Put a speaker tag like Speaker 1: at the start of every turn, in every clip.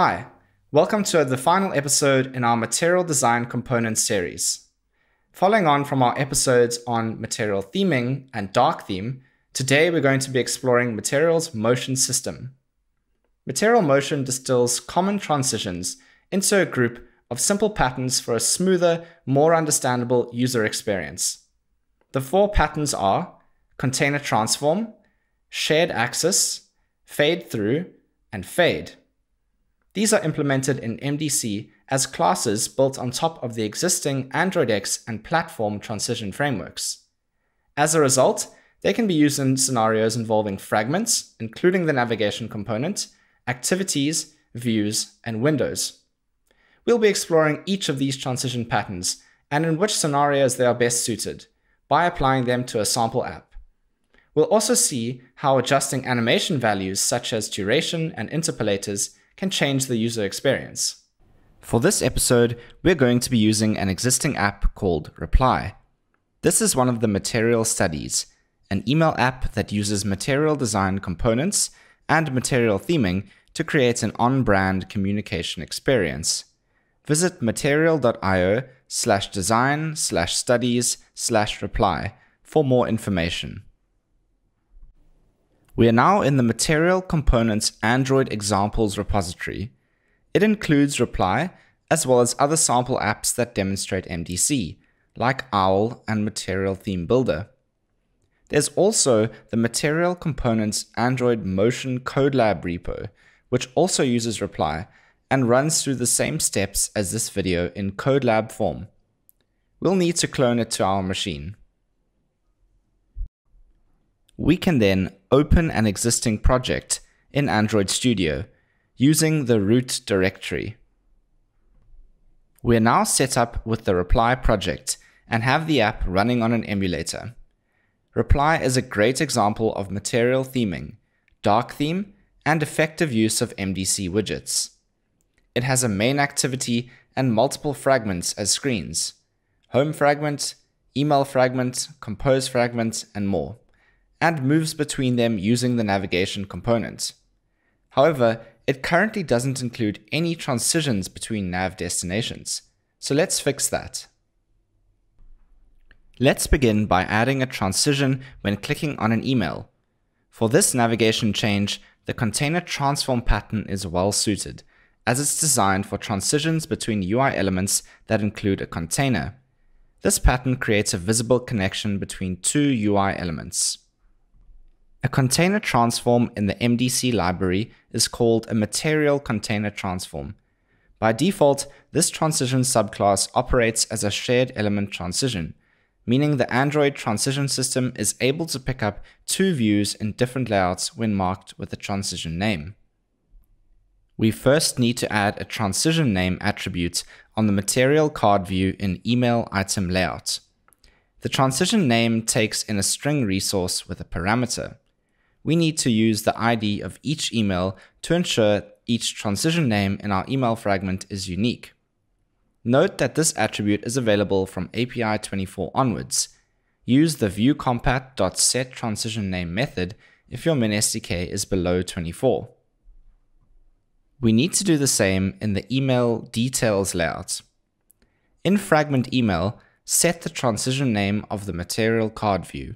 Speaker 1: Hi, welcome to the final episode in our material design components series. Following on from our episodes on material theming and dark theme, today we're going to be exploring materials motion system. Material motion distills common transitions into a group of simple patterns for a smoother, more understandable user experience. The four patterns are container transform, shared axis, fade through, and fade. These are implemented in MDC as classes built on top of the existing Android X and platform transition frameworks. As a result, they can be used in scenarios involving fragments, including the navigation component, activities, views, and windows. We'll be exploring each of these transition patterns and in which scenarios they are best suited by applying them to a sample app. We'll also see how adjusting animation values such as duration and interpolators can change the user experience. For this episode, we're going to be using an existing app called Reply. This is one of the Material Studies, an email app that uses material design components and material theming to create an on-brand communication experience. Visit material.io slash design slash studies slash reply for more information. We are now in the Material Components Android Examples repository. It includes Reply, as well as other sample apps that demonstrate MDC, like OWL and Material Theme Builder. There's also the Material Components Android Motion CodeLab repo, which also uses Reply and runs through the same steps as this video in CodeLab form. We'll need to clone it to our machine. We can then open an existing project in Android Studio using the root directory. We are now set up with the Reply project and have the app running on an emulator. Reply is a great example of material theming, dark theme, and effective use of MDC widgets. It has a main activity and multiple fragments as screens home fragment, email fragment, compose fragment, and more, and moves between them using the navigation component. However, it currently doesn't include any transitions between nav destinations, so let's fix that. Let's begin by adding a transition when clicking on an email. For this navigation change, the container transform pattern is well suited, as it's designed for transitions between UI elements that include a container. This pattern creates a visible connection between two UI elements. A container transform in the MDC library is called a material container transform. By default, this transition subclass operates as a shared element transition, meaning the Android transition system is able to pick up two views in different layouts when marked with a transition name we first need to add a transition name attribute on the material card view in email item layout. The transition name takes in a string resource with a parameter. We need to use the ID of each email to ensure each transition name in our email fragment is unique. Note that this attribute is available from API 24 onwards. Use the viewcompat.setTransitionName method if your MinSDK is below 24. We need to do the same in the email details layout. In fragment email, set the transition name of the material card view.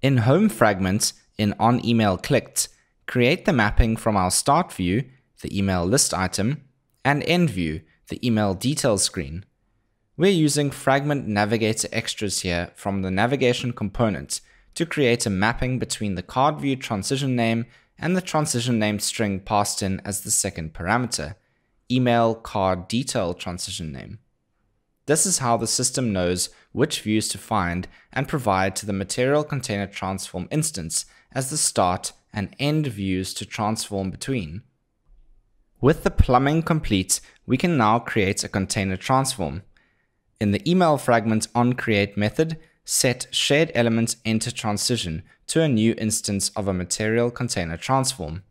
Speaker 1: In home fragment, in on email clicked, create the mapping from our start view, the email list item, and end view, the email details screen. We're using fragment navigator extras here from the navigation component to create a mapping between the card view transition name and the transition name string passed in as the second parameter, email card detail transition name. This is how the system knows which views to find and provide to the material container transform instance as the start and end views to transform between. With the plumbing complete, we can now create a container transform. In the email fragment on create method, set shared element enter transition to a new instance of a material container transform.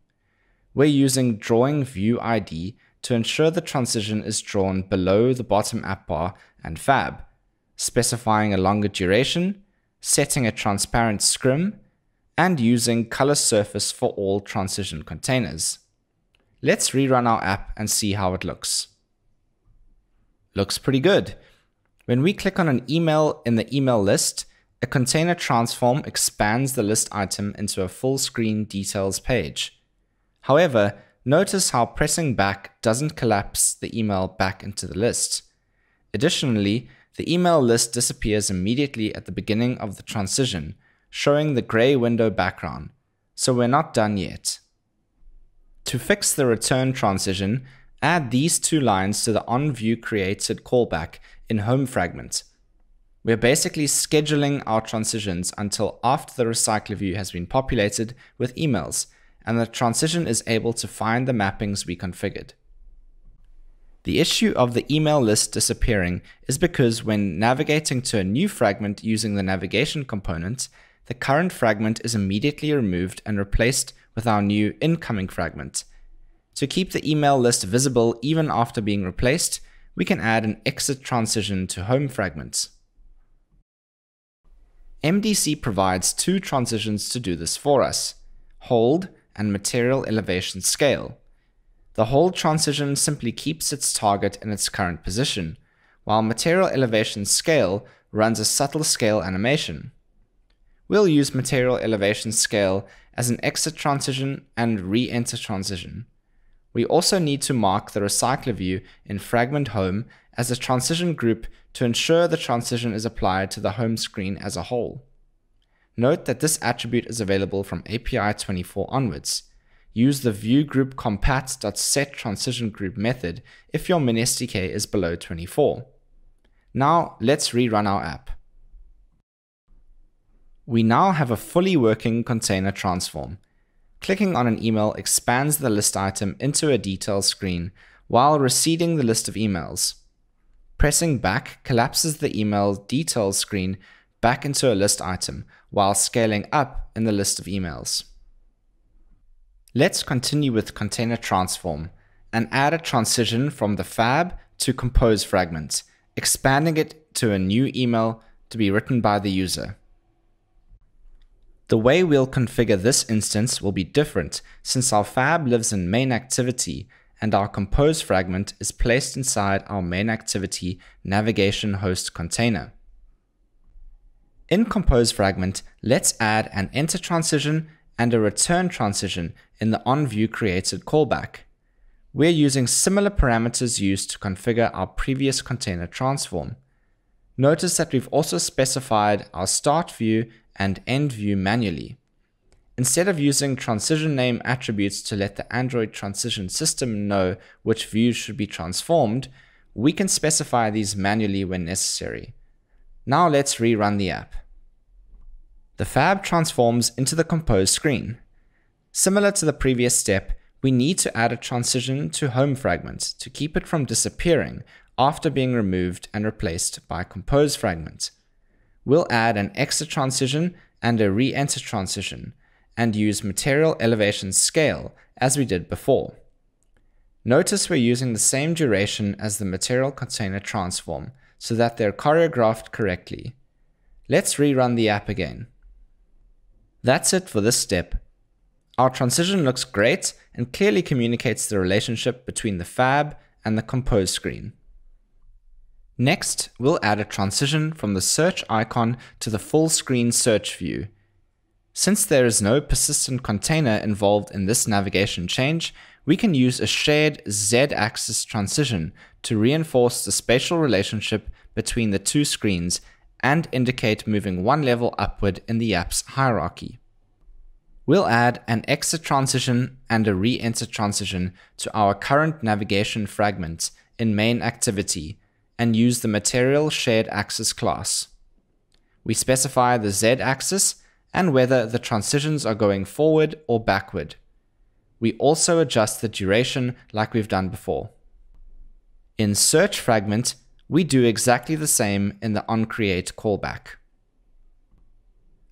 Speaker 1: We're using drawing view ID to ensure the transition is drawn below the bottom app bar and fab, specifying a longer duration, setting a transparent scrim, and using color surface for all transition containers. Let's rerun our app and see how it looks. Looks pretty good. When we click on an email in the email list, a container transform expands the list item into a full screen details page. However, notice how pressing back doesn't collapse the email back into the list. Additionally, the email list disappears immediately at the beginning of the transition, showing the gray window background, so we're not done yet. To fix the return transition, add these two lines to the onView created callback in home fragment. We're basically scheduling our transitions until after the recycler view has been populated with emails and the transition is able to find the mappings we configured. The issue of the email list disappearing is because when navigating to a new fragment using the navigation component, the current fragment is immediately removed and replaced with our new incoming fragment, to keep the email list visible even after being replaced, we can add an exit transition to home fragments. MDC provides two transitions to do this for us, hold and material elevation scale. The hold transition simply keeps its target in its current position, while material elevation scale runs a subtle scale animation. We'll use material elevation scale as an exit transition and re-enter transition. We also need to mark the recycler view in fragment home as a transition group to ensure the transition is applied to the home screen as a whole. Note that this attribute is available from API 24 onwards. Use the view group compat.set transition group method if your MinSDK is below 24. Now let's rerun our app. We now have a fully working container transform. Clicking on an email expands the list item into a details screen while receding the list of emails. Pressing back collapses the email details screen back into a list item while scaling up in the list of emails. Let's continue with Container Transform and add a transition from the fab to compose fragment, expanding it to a new email to be written by the user. The way we'll configure this instance will be different since our fab lives in main activity and our compose fragment is placed inside our main activity navigation host container. In compose fragment, let's add an enter transition and a return transition in the onView created callback. We're using similar parameters used to configure our previous container transform. Notice that we've also specified our start view and end view manually. Instead of using transition name attributes to let the Android transition system know which views should be transformed, we can specify these manually when necessary. Now let's rerun the app. The fab transforms into the compose screen. Similar to the previous step, we need to add a transition to home fragment to keep it from disappearing after being removed and replaced by compose fragment we'll add an exit transition and a re-enter transition and use material elevation scale as we did before. Notice we're using the same duration as the material container transform so that they're choreographed correctly. Let's rerun the app again. That's it for this step. Our transition looks great and clearly communicates the relationship between the fab and the compose screen. Next, we'll add a transition from the search icon to the full screen search view. Since there is no persistent container involved in this navigation change, we can use a shared z-axis transition to reinforce the spatial relationship between the two screens and indicate moving one level upward in the app's hierarchy. We'll add an exit transition and a re-enter transition to our current navigation fragment in main activity and use the material shared axis class. We specify the z-axis and whether the transitions are going forward or backward. We also adjust the duration like we've done before. In search fragment, we do exactly the same in the onCreate callback.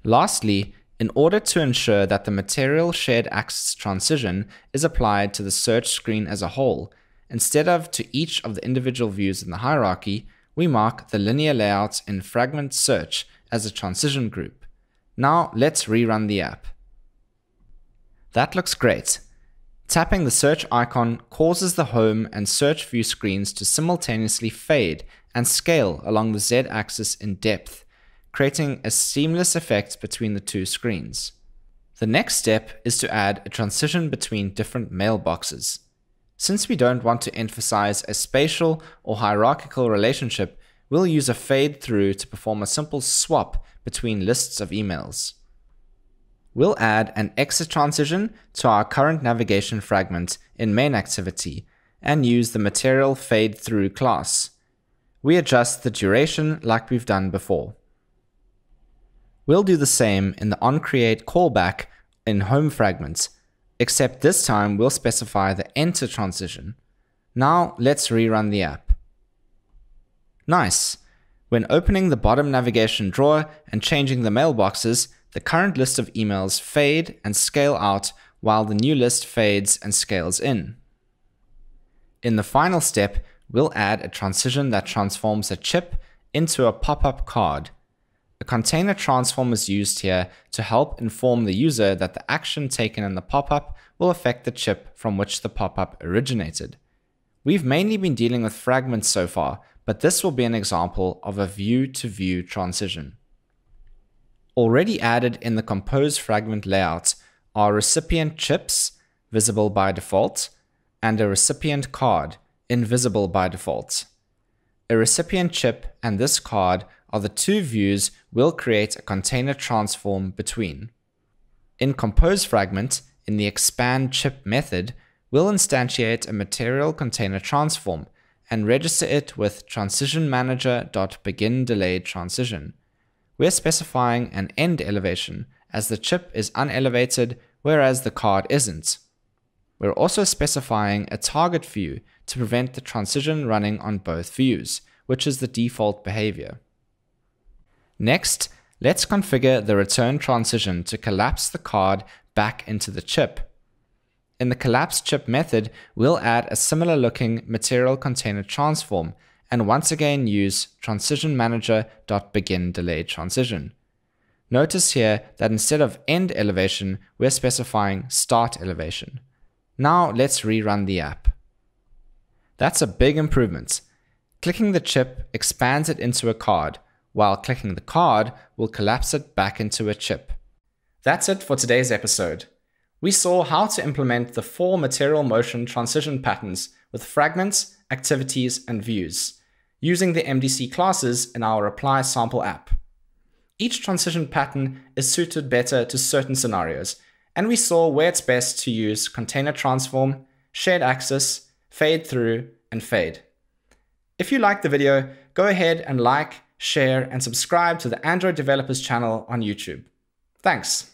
Speaker 1: Lastly, in order to ensure that the material shared axis transition is applied to the search screen as a whole, Instead of to each of the individual views in the hierarchy, we mark the linear layouts in fragment search as a transition group. Now let's rerun the app. That looks great. Tapping the search icon causes the home and search view screens to simultaneously fade and scale along the Z axis in depth, creating a seamless effect between the two screens. The next step is to add a transition between different mailboxes. Since we don't want to emphasize a spatial or hierarchical relationship, we'll use a fade through to perform a simple swap between lists of emails. We'll add an exit transition to our current navigation fragment in main activity and use the material fade through class. We adjust the duration like we've done before. We'll do the same in the onCreate callback in home fragments, except this time we'll specify the enter transition. Now let's rerun the app. Nice! When opening the bottom navigation drawer and changing the mailboxes, the current list of emails fade and scale out while the new list fades and scales in. In the final step, we'll add a transition that transforms a chip into a pop-up card. A container transform is used here to help inform the user that the action taken in the pop-up will affect the chip from which the pop-up originated. We've mainly been dealing with fragments so far, but this will be an example of a view-to-view -view transition. Already added in the compose fragment layout are recipient chips, visible by default, and a recipient card, invisible by default. A recipient chip and this card are the two views we'll create a container transform between. In compose fragment, in the expand chip method, we'll instantiate a material container transform and register it with transition manager.begin delayed transition we're specifying an end elevation as the chip is unelevated whereas the card isn't. We're also specifying a target view to prevent the transition running on both views, which is the default behavior. Next, let's configure the return transition to collapse the card back into the chip. In the collapse chip method, we'll add a similar looking material container transform and once again use transition manager.begin delayed transition. Notice here that instead of end elevation, we're specifying start elevation. Now let's rerun the app. That's a big improvement. Clicking the chip expands it into a card, while clicking the card will collapse it back into a chip. That's it for today's episode. We saw how to implement the four material motion transition patterns with fragments, activities, and views using the MDC classes in our Reply sample app. Each transition pattern is suited better to certain scenarios, and we saw where it's best to use container transform, shared axis, fade through, and fade. If you liked the video, go ahead and like, share, and subscribe to the Android Developers channel on YouTube. Thanks.